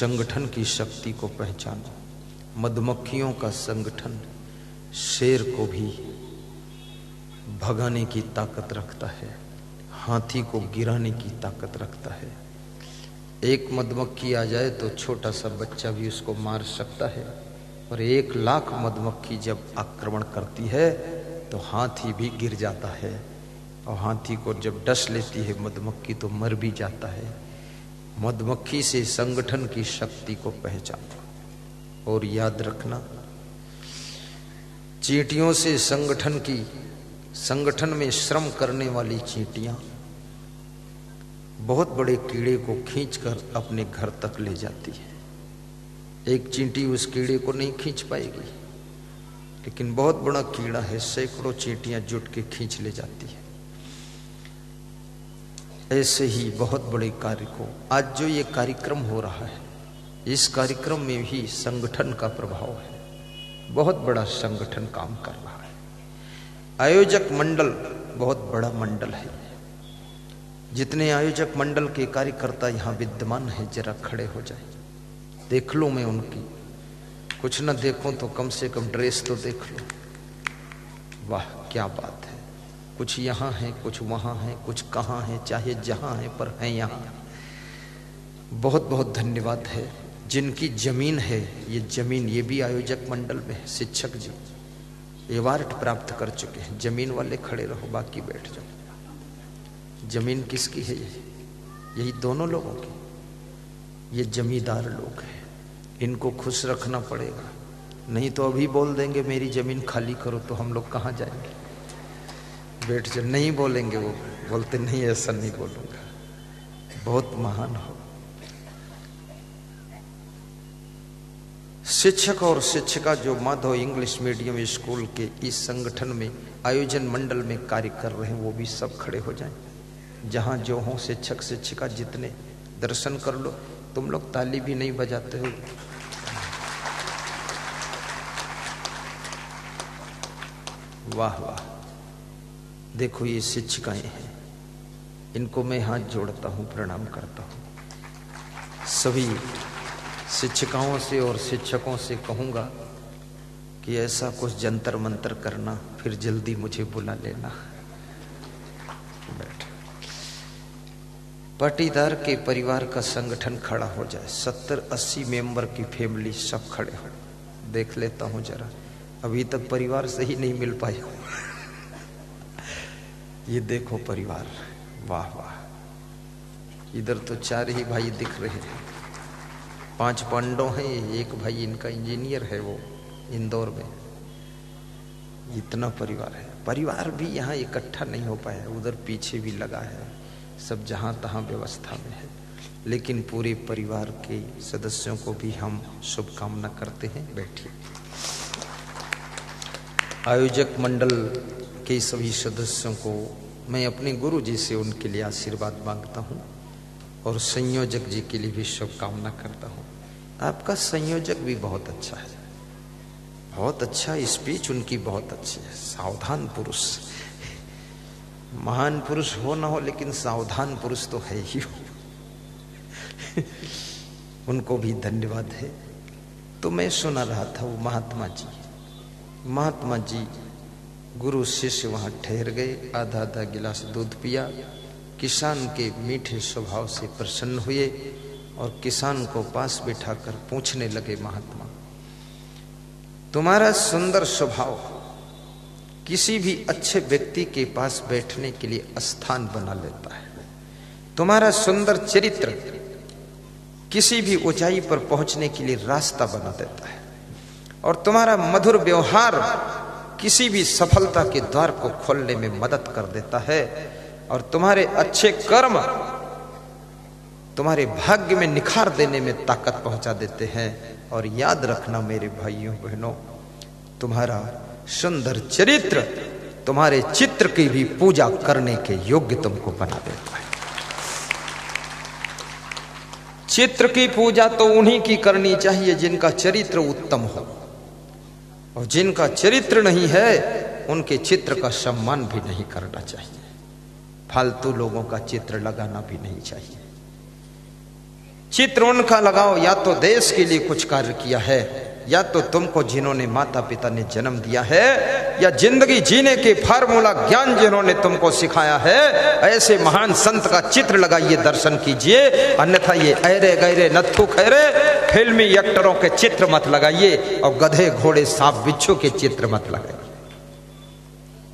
संगठन की शक्ति को पहचानो। मधुमक्खियों का संगठन शेर को भी भगाने की ताकत रखता है, हाथी को गिराने की ताकत रखता है। एक मधुमक्खी आ जाए तो छोटा सा बच्चा भी उसको मार सकता है, और एक लाख मधुमक्खी जब आक्रमण करती है तो हाथी भी गिर जाता है, और हाथी को जब डस लेती है, मधुमक्खी तो मर भी जाता है। मधुमक्खी से संगठन की शक्ति को पहचानो और याद रखना। चींटियों से संगठन की, संगठन में श्रम करने वाली चींटियाँ बहुत बड़े कीड़े को खींचकर अपने घर तक ले जाती है। एक चींटी उस कीड़े को नहीं खींच पाएगी, लेकिन बहुत बड़ा कीड़ा है, सैकड़ों चींटियाँ जुट के खींच ले जाती है। ऐसे ही बहुत बड़े कार्य को। आज जो ये कार्यक्रम हो रहा है, इस कार्यक्रम में भी संगठन का प्रभाव है। बहुत बड़ा संगठन काम कर रहा है। आयोजक मंडल बहुत बड़ा मंडल है। जितने आयोजक मंडल के कार्यकर्ता यहाँ विद्यमान है, जरा खड़े हो जाए। देख लो मैं उनकी। कुछ न देखो तो कम से कम ड्रेस तो देख लो। वाह, क्या बात है। कुछ यहाँ है, कुछ वहाँ है, कुछ कहाँ है, चाहे जहाँ है, पर है यहाँ। बहुत बहुत धन्यवाद है। जिनकी ज़मीन है, ये ज़मीन, ये भी आयोजक मंडल में है, शिक्षक जी। एवार्ड प्राप्त कर चुके हैं। ज़मीन वाले खड़े रहो, बाकी बैठ जाओ। ज़मीन किसकी है ये? यही दोनों लोगों की। ये जमींदार लोग हैं। इनको खुश रखना पड़ेगा। नहीं तो अभी बोल देंगे, मेरी ज़मीन खाली करो तो हम लोग कहाँ जाएँगे? बैठ जाओ नहीं बोलेंगे वो बोलते, नहीं, ऐसा नहीं बोलूँगा। बहुत महान हो। शिक्षक और शिक्षिका जो माधव इंग्लिश मीडियम स्कूल के इस संगठन में, आयोजन मंडल में कार्य कर रहे हैं, वो भी सब खड़े हो जाएँ। जहाँ जो हो, शिक्षक, शिक्षिका जितने दर्शन कर लो, तुम लोग ताली भी नहीं बजाते हो। वाह वाह। देखो ये शिक्षिकाएँ हैं। इनको मैं हाथ जोड़ता हूँ, प्रणाम करता हूँ। सभी शिक्षिकाओं से और शिक्षकों से कहूँगा कि ऐसा कुछ जंतर मंतर करना, फिर जल्दी मुझे बुला लेना। बैठ। पाटीदार के परिवार का संगठन खड़ा हो जाए। सत्तर अस्सी मेंबर की फैमिली सब खड़े हो। देख लेता हूँ जरा। अभी तक परिवार सही नहीं मिल पाया ये देखो परिवार, वाह वाह। इधर तो चार ही भाई दिख रहे हैं पाँच पांडव हैं, एक भाई इनका इंजीनियर है वो, इंदौर में। इतना परिवार है। परिवार भी यहाँ इकट्ठा नहीं हो पाया, उधर पीछे भी लगा है। सब जहाँ तहां व्यवस्था में है। लेकिन पूरे परिवार के सदस्यों को भी हम शुभकामना करते हैं, बैठिए। आयोजक मंडल के सभी सदस्यों को मैं अपने गुरु जी से उनके लिए आशीर्वाद माँगता हूँ और संयोजक जी के लिए भी शुभकामना करता हूँ। आपका संयोजक भी बहुत अच्छा है। बहुत अच्छा स्पीच उनकी बहुत अच्छी है। सावधान पुरुष। महान पुरुष हो ना हो, लेकिन सावधान पुरुष तो है ही हो। उनको भी धन्यवाद है। तो मैं सुना रहा था वो महात्मा जी। महात्मा जी गुरु शिष्य वहाँ ठहर गए आधा आधा गिलास दूध पिया। किसान के मीठे स्वभाव से प्रसन्न हुए और किसान को पास बिठाकर पूछने लगे महात्मा, तुम्हारा सुंदर स्वभाव किसी भी अच्छे व्यक्ति के पास बैठने के लिए स्थान बना लेता है। तुम्हारा सुंदर चरित्र किसी भी ऊंचाई पर पहुँचने के लिए रास्ता बना देता है और तुम्हारा मधुर व्यवहार किसी भी सफलता के द्वार को खोलने में मदद कर देता है और तुम्हारे अच्छे कर्म तुम्हारे भाग्य में निखार देने में ताकत पहुँचा देते हैं। और याद रखना मेरे भाइयों बहनों, तुम्हारा सुंदर चरित्र तुम्हारे चित्र की भी पूजा करने के योग्य तुमको बना देता है। चित्र की पूजा तो उन्हीं की करनी चाहिए जिनका चरित्र उत्तम हो। और जिनका चरित्र नहीं है, उनके चित्र का सम्मान भी नहीं करना चाहिए। फालतू लोगों का चित्र लगाना भी नहीं चाहिए। चित्र उनका लगाओ, या तो देश के लिए कुछ कार्य किया है या तो तुमको जिन्होंने माता पिता ने जन्म दिया है, या ज़िंदगी जीने के फार्मूला ज्ञान जिन्होंने तुमको सिखाया है, ऐसे महान संत का चित्र लगाइए, दर्शन कीजिए, अन्यथा ये अरे गहरे नथु खैरे, फिल्मी एक्टरों के चित्र मत लगाइए और गधे घोड़े सांप बिच्छू के चित्र मत लगाइए।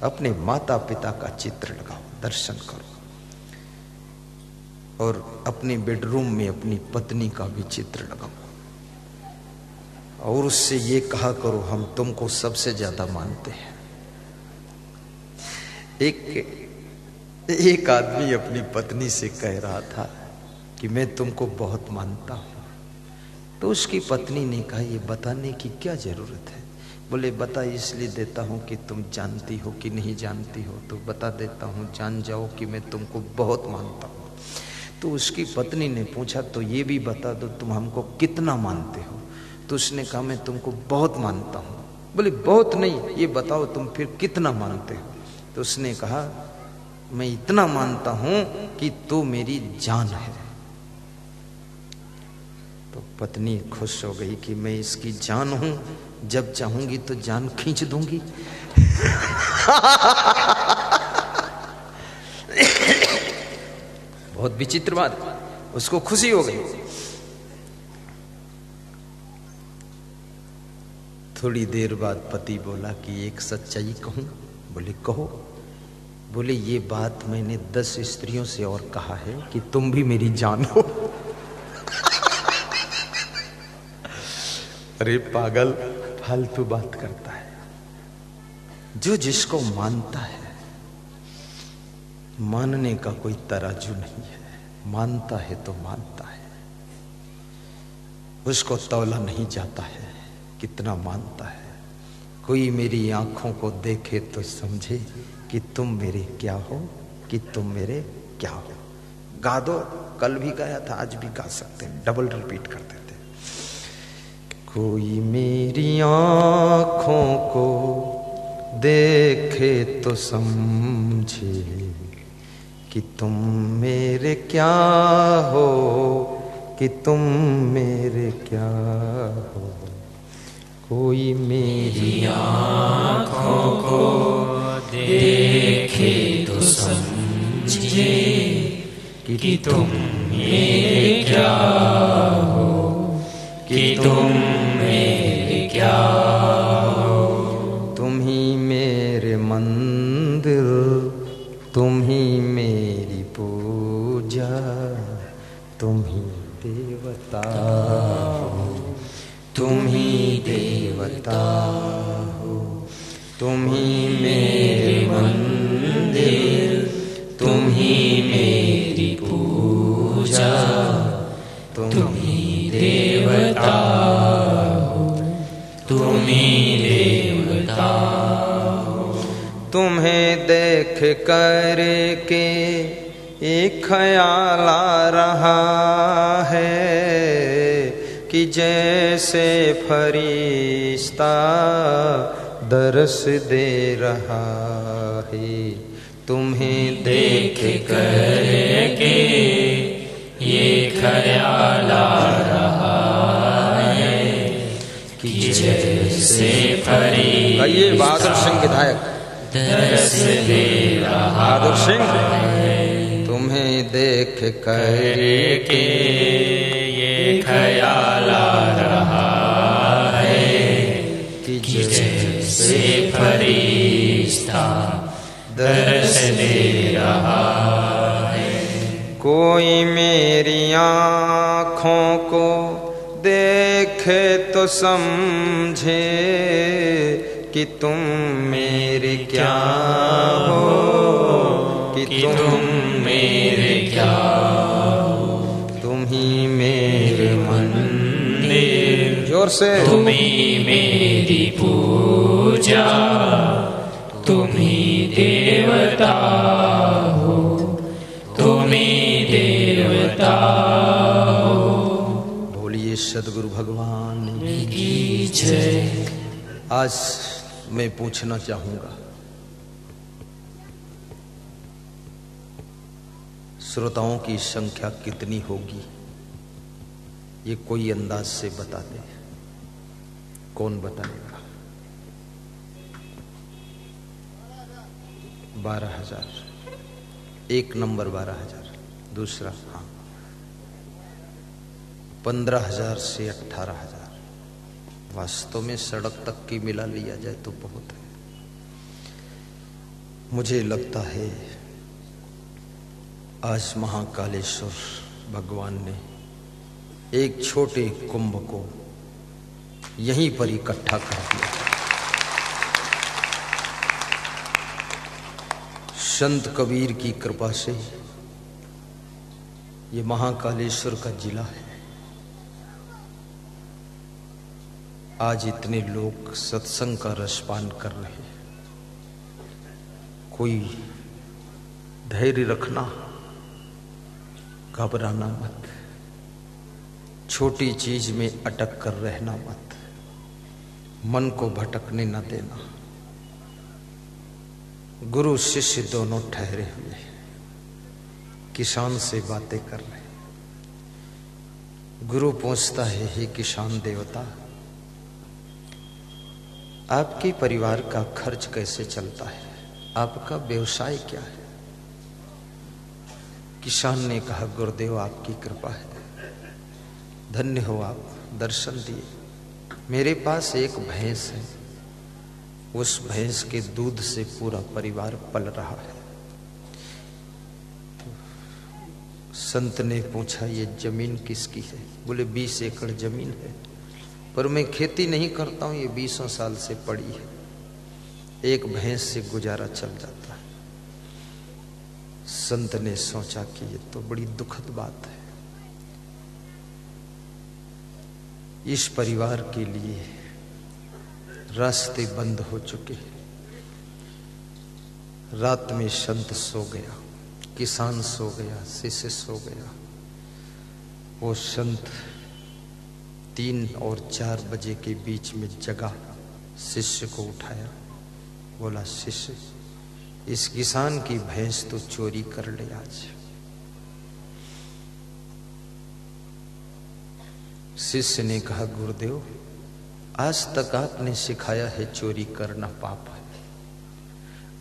अपने माता पिता का चित्र लगाओ, दर्शन करो। और अपने बेडरूम में अपनी पत्नी का भी चित्र लगाओ। और उससे ये कहा करो, हम तुमको सबसे ज़्यादा मानते हैं। एक एक आदमी अपनी पत्नी से कह रहा था कि मैं तुमको बहुत मानता हूँ। तो उसकी पत्नी ने कहा, ये बताने की क्या ज़रूरत है? बोले, बता, इसलिए देता हूँ कि तुम जानती हो कि नहीं जानती हो तो बता देता हूँ, जान जाओ कि मैं तुमको बहुत मानता हूँ। तो उसकी पत्नी ने पूछा तो ये भी बता दो, तुम हमको कितना मानते हो? तो उसने कहा, मैं तुमको बहुत मानता हूँ। बोले, बहुत नहीं, ये बताओ तुम फिर कितना मानते हो? तो उसने कहा, मैं इतना मानता हूँ कि तू मेरी जान है। तो पत्नी खुश हो गई कि मैं इसकी जान हूँ। जब चाहूँगी तो जान खींच दूँगी। बहुत विचित्र बात। उसको खुशी हो गई। थोड़ी देर बाद पति बोला कि एक सच्चाई कहूँ? बोले, कहो। बोले, ये बात मैंने दस स्त्रियों से और कहा है कि तुम भी मेरी जान हो। अरे पागल फालतू बात करता है। जो जिसको मानता है, मानने का कोई तराजू नहीं है। मानता है तो मानता है। उसको तौला नहीं जाता है। कितना मानता है। कोई मेरी आँखों को देखे तो समझे कि तुम मेरे क्या हो, कि तुम मेरे क्या हो। गा दो कल भी गाया था, आज भी गा सकते हैं। डबल रिपीट कर देते कोई मेरी आँखों को देखे तो समझे कि तुम मेरे क्या हो, कि तुम मेरे क्या हो। कोई मेरी आँखों को देखे तो समझे कि तुम मेरे क्या हो, कि तुम मेरे क्या हो। तुम ही मेरे मंदिर, तुम ही मेरी पूजा, तुम ही देवता हो। तुम ही देवता हो। तुम ही मेरे मंदिर, तुम ही मेरी पूजा, तुम ही देवता हो। तुम ही देवता तुम्हें देख कर के एक ख्याल आ रहा है। कि जैसे फरिश्ता दरस दे रहा है तुम्हें देख कर के ये ख्याल आ रहा है कि जैसे फरी ये बहादुर सिंह विधायक। दरस दे रहा बहादुर सिंह। तुम्हें देख कर के ख्याल रहा है कि जैसे फरिश्ता दरस दे रहा है कोई मेरी आँखों को देखे तो समझे कि तुम मेरे क्या हो, कि तुम मेरे क्या हो। तुम ही मेरे ज़ोर से। तुम ही मेरी पूजा तुम ही देवता हो तुम ही देवता हो। बोलिए सदगुरु भगवान। की जय। आज मैं पूछना चाहूँगा। श्रोताओं की संख्या कितनी होगी? ये कोई अंदाज से बता दे। कौन बताएगा? बारह हज़ार। एक नंबर बारह हज़ार। दूसरा हाँ। पंद्रह हज़ार से अठारह हज़ार। वास्तव में सड़क तक की मिला लिया जाए तो बहुत है। मुझे लगता है, आज महाकालेश्वर भगवान ने एक छोटे कुंभ को यहीं पर इकट्ठा कर दिया। संत कबीर की कृपा से ये महाकालेश्वर का जिला है। आज इतने लोग सत्संग का रसपान कर रहे हैं। कोई धैर्य रखना, घबराना मत। छोटी चीज़ में अटक कर रहना मत। मन को भटकने न देना। गुरु शिष्य दोनों ठहरे हुए किसान से बातें कर रहे गुरु पहुँचता है, हे किसान देवता, आपके परिवार का खर्च कैसे चलता है? आपका व्यवसाय क्या है? किसान ने कहा, गुरुदेव, आपकी कृपा है। धन्य हो आप, दर्शन दिए। मेरे पास एक भैंस है। उस भैंस के दूध से पूरा परिवार पल रहा है। संत ने पूछा, ये ज़मीन किसकी है? बोले, बीस एकड़ ज़मीन है। पर मैं खेती नहीं करता हूँ, ये बीसों साल से पड़ी है। एक भैंस से गुजारा चल जाता है। संत ने सोचा कि ये तो बड़ी दुखद बात है। इस परिवार के लिए रास्ते बंद हो चुके रात में संत सो गया, किसान सो गया, शिष्य सो गया। वो संत तीन और चार बजे के बीच में जगा, शिष्य को उठाया। बोला, शिष्य, इस किसान की भैंस तो चोरी कर ले आज। शिष्य ने कहा, गुरुदेव, आज तक आपने सिखाया है चोरी करना पाप है।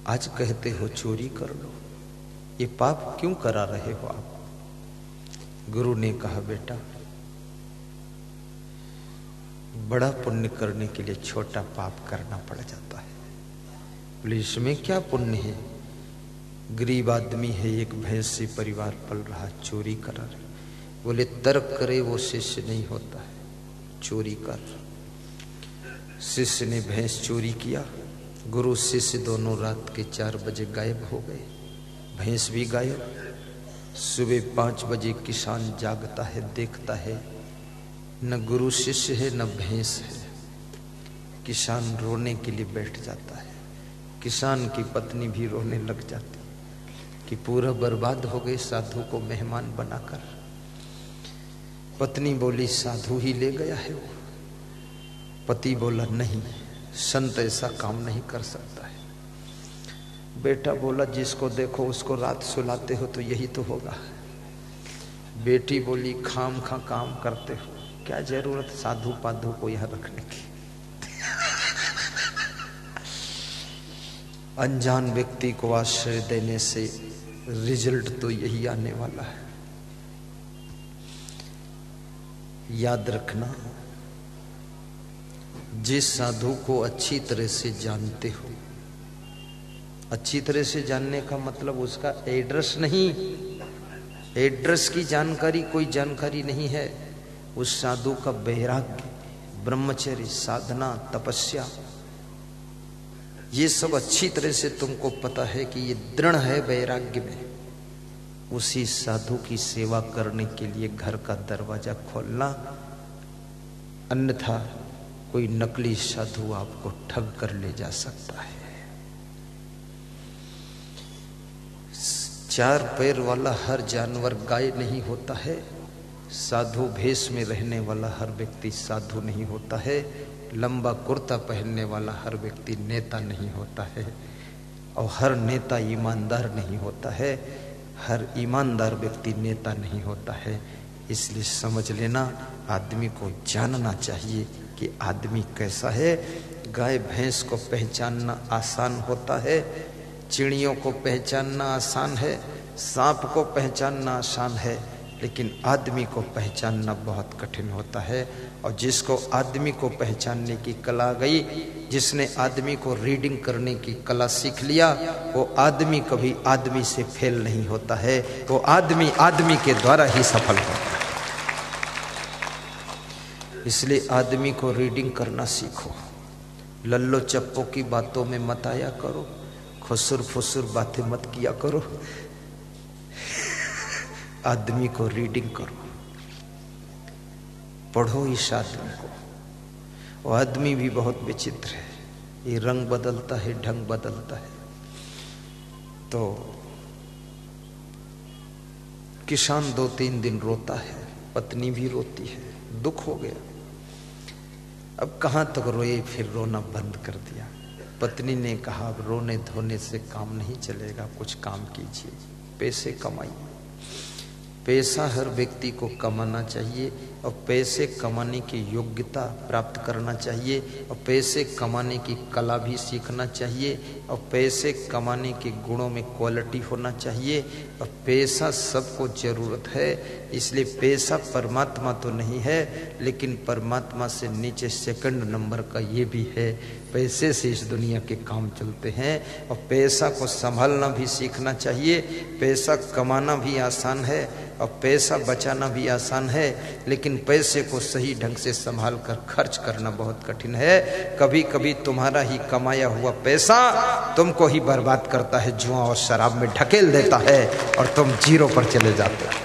आज कहते हो चोरी कर लो। ये पाप क्यों करा रहे हो आप? गुरु ने कहा, बेटा, बड़ा पुण्य करने के लिए छोटा पाप करना पड़ जाता है। बोले इसमें क्या पुण्य है? गरीब आदमी है, एक भैंस से परिवार पल रहा, चोरी करा रहे बोले, तर्क करे वो शिष्य नहीं होता है, चोरी कर। शिष्य ने भैंस चोरी किया। गुरु शिष्य दोनों रात के चार बजे गायब हो गए। भैंस भी गायब। सुबह पाँच बजे किसान जागता है, देखता है, न गुरु शिष्य है, न भैंस है। किसान रोने के लिए बैठ जाता है। किसान की पत्नी भी रोने लग जाती कि पूरा बर्बाद हो गए साधु को मेहमान बनाकर। पत्नी बोली, साधु ही ले गया है वो। पति बोला, नहीं, संत ऐसा काम नहीं कर सकता है। बेटा बोला, जिसको देखो उसको रात सुलाते हो तो यही तो होगा। बेटी बोली, खाम खा काम करते हो। क्या ज़रूरत साधु पाधु को यहाँ रखने की? अनजान व्यक्ति को आश्रय देने से रिज़ल्ट तो यही आने वाला है। याद रखना। जिस साधु को अच्छी तरह से जानते हो, अच्छी तरह से जानने का मतलब उसका एड्रेस नहीं। एड्रेस की जानकारी, कोई जानकारी नहीं है। उस साधु का वैराग्य, ब्रह्मचर्य, साधना, तपस्या, ये सब अच्छी तरह से तुमको पता है कि ये दृढ़ है वैराग्य में। उसी साधु की सेवा करने के लिए घर का दरवाज़ा खोलना, अन्यथा कोई नकली साधु आपको ठग कर ले जा सकता है। चार पैर वाला हर जानवर गाय नहीं होता है। साधु भेष में रहने वाला हर व्यक्ति साधु नहीं होता है। लंबा कुर्ता पहनने वाला हर व्यक्ति नेता नहीं होता है। और हर नेता ईमानदार नहीं होता है। हर ईमानदार व्यक्ति नेता नहीं होता है। इसलिए समझ लेना, आदमी को जानना चाहिए कि आदमी कैसा है। गाय, भैंस को पहचानना आसान होता है। चिड़ियों को पहचानना आसान है। सांप को पहचानना आसान है। लेकिन आदमी को पहचानना बहुत कठिन होता है। और जिसको आदमी को पहचानने की कला गई जिसने आदमी को रीडिंग करने की कला सीख लिया, वो आदमी कभी आदमी से फेल नहीं होता है, वो आदमी आदमी के द्वारा ही सफल होता है। इसलिए आदमी को रीडिंग करना सीखो। लल्लो चप्पो की बातों में मत आया करो, खुसुर फुसुर बातें मत किया करो। आदमी को रीडिंग करो। पढ़ो इस आदमी को। वो आदमी भी बहुत विचित्र है। ये रंग बदलता है, ढंग बदलता है। तो किसान दो तीन दिन रोता है, पत्नी भी रोती है, दुख हो गया। अब कहाँ तक रोए, फिर रोना बंद कर दिया। पत्नी ने कहा, अब रोने धोने से काम नहीं चलेगा, कुछ काम कीजिए। पैसे कमाइए। पैसा हर व्यक्ति को कमाना चाहिए। और पैसे कमाने की योग्यता प्राप्त करना चाहिए और पैसे कमाने की कला भी सीखना चाहिए और पैसे कमाने के गुणों में क्वालिटी होना चाहिए और पैसा सबको ज़रूरत है, इसलिए पैसा परमात्मा तो नहीं है, लेकिन परमात्मा से नीचे सेकंड नंबर का ये भी है, पैसे से इस दुनिया के काम चलते हैं और पैसा को संभालना भी सीखना चाहिए, पैसा कमाना भी आसान है और पैसा बचाना भी आसान है, लेकिन पैसे को सही ढंग से संभाल कर खर्च करना बहुत कठिन है। कभी कभी तुम्हारा ही कमाया हुआ पैसा तुमको ही बर्बाद करता है, जुआ और शराब में ढकेल देता है और तुम ज़ीरो पर चले जाते हो।